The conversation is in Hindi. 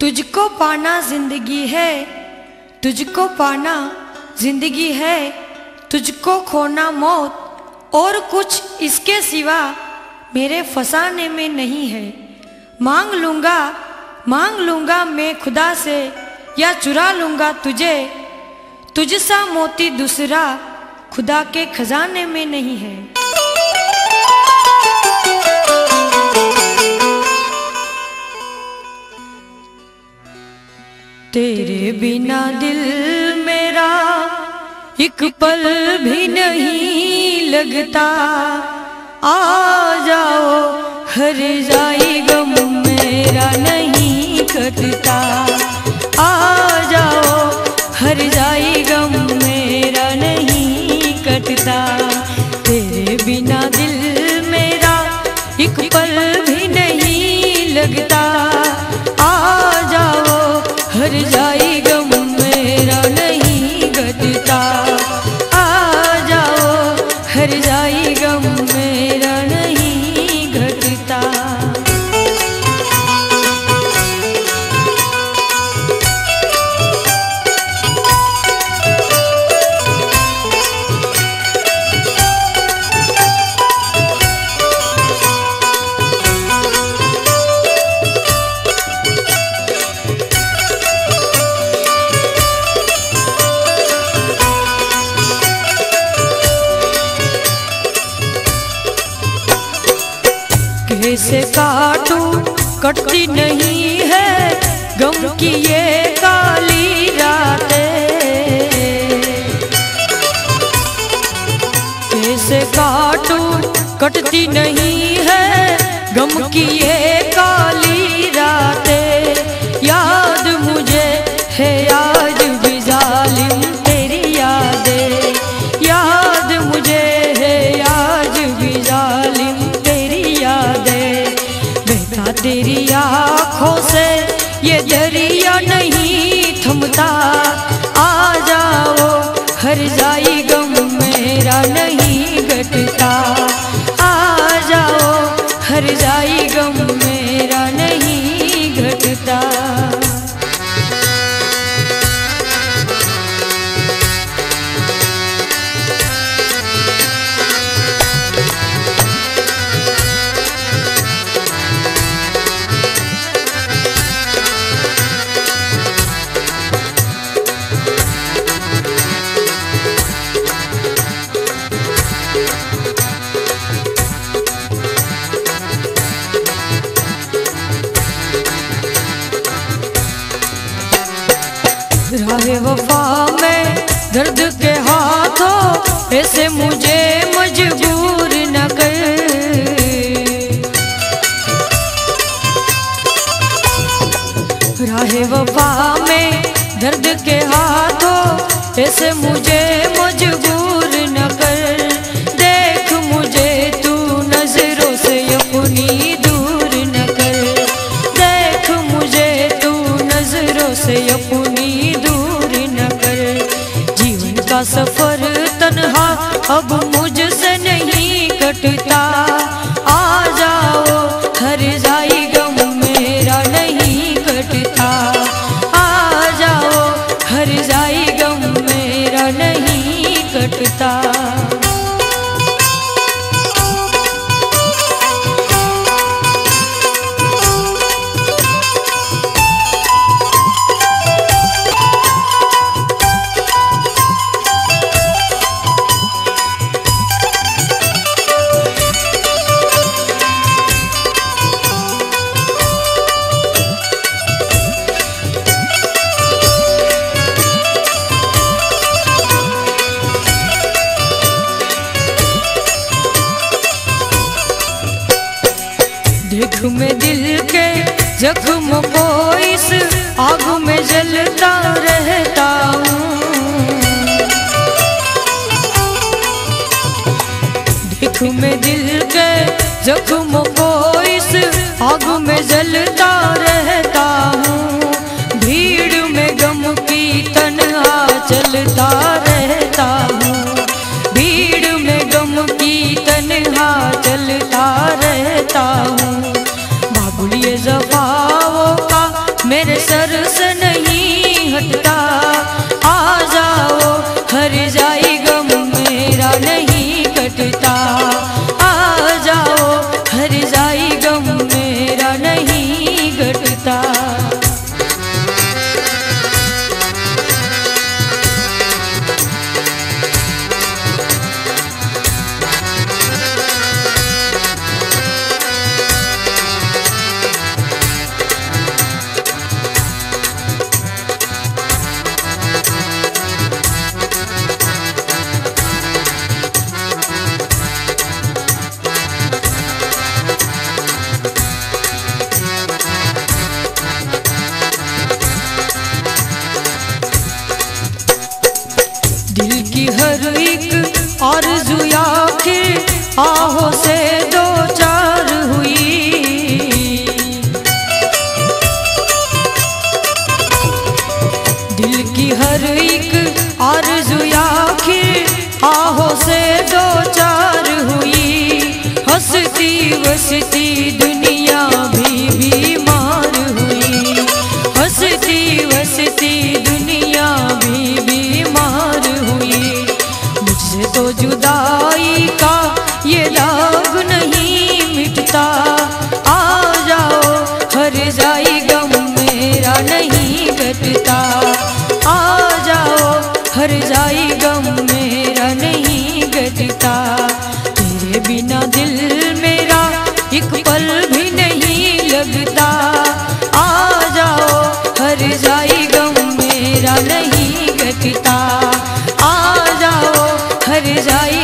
तुझको पाना ज़िंदगी है, तुझको पाना ज़िंदगी है, तुझको खोना मौत और कुछ इसके सिवा मेरे फसाने में नहीं है। मांग लूँगा मांग लूँगा मैं खुदा से या चुरा लूँगा तुझे। तुझसा मोती दूसरा खुदा के खजाने में नहीं है। तेरे बिना दिल मेरा एक पल भी नहीं लगता। आ जाओ, हर जाई गम मेरा नहीं कटता। कैसे काटू कटती नहीं है, गम की ये काली रातें। कैसे काटू कटती नहीं है, गम की ये गम मेरा नहीं घटता। आ जाओ हर जाई राहे वफा में दर्द के हाथों, ऐसे मुझे मजबूर न कर। राहे वफा में दर्द के हाथों, ऐसे मुझे मजबूर सफ़र तनहा अब मुझसे नहीं कटता। आ जाओ, हर जाई गम मेरा नहीं कटता। आ जाओ, हर जाई गम मेरा नहीं कटता। में दिल के जख्म को इस आग में जलता रहता देख में दिल के जख्म को इस आग में जलता रहता हूँ। भीड़ में गम की तन्हा चलता हर एक आरज़ू आखिर आहो से दो चार हुई। दिल की हर एक आरज़ू आखिर आहो से दो चार हुई। हंसती वसती नहीं तेरे बिना दिल मेरा एक पल भी नहीं लगता। आ जाओ, हर जाई गम मेरा नहीं घटता आ जाओ, हर जाई